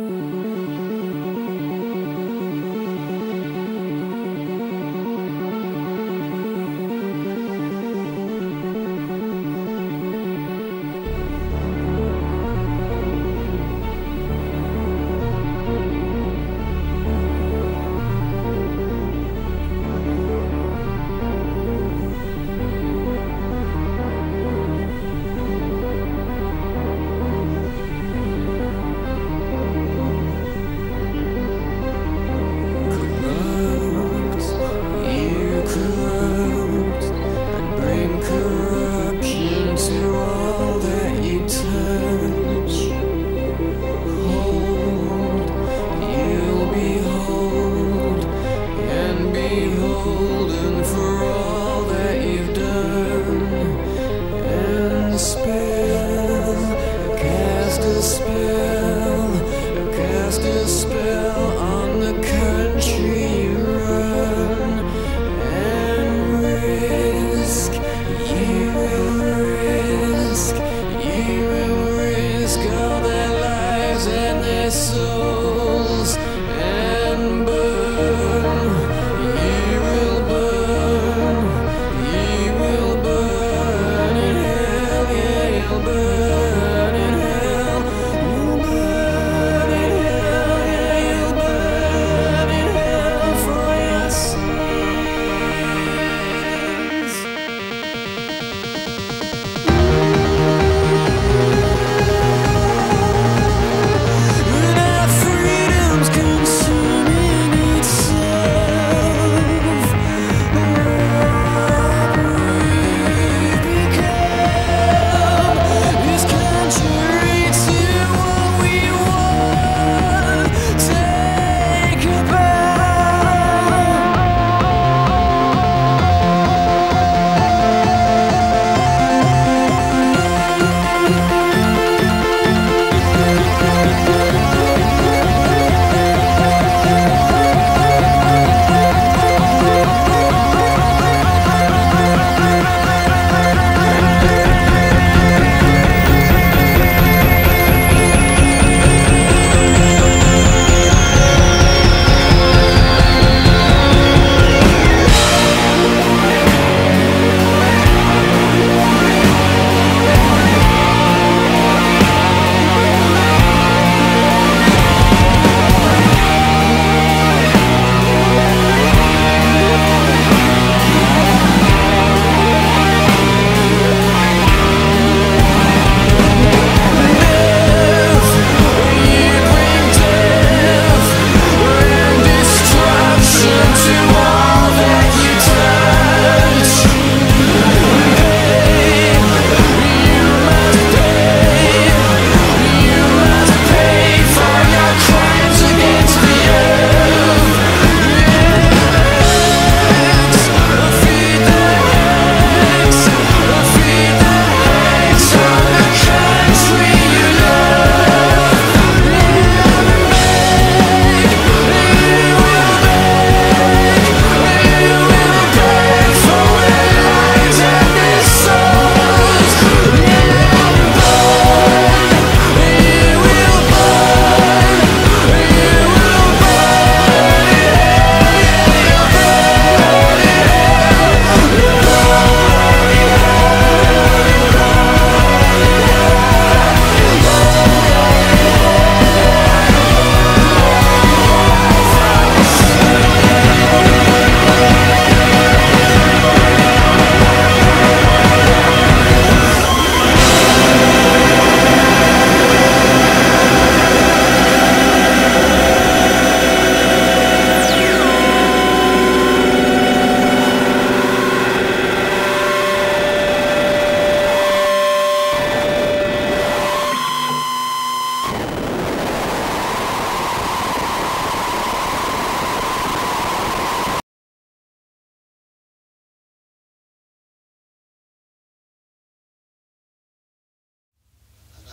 Mm-hmm. will risk all their lives and their souls.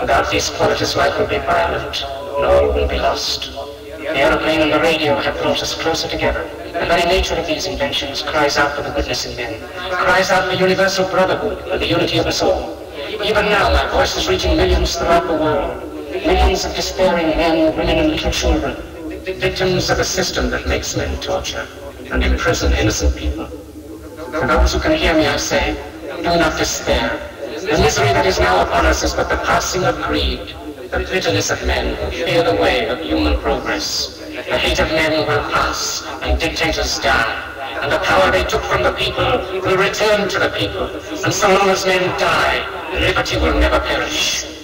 Without these qualities, life will be violent, all will be lost. The aeroplane and the radio have brought us closer together. The very nature of these inventions cries out for the goodness in men, cries out for universal brotherhood, for the unity of us all. Even now, my voice is reaching millions throughout the world. Millions of despairing men, women, and little children, victims of a system that makes men torture and imprison innocent people. For those who can hear me, I say, do not despair. The misery that is now upon us is but the passing of greed, the bitterness of men who fear the way of human progress. The hate of men will pass, and dictators die, and the power they took from the people will return to the people. And so long as men die, liberty will never perish.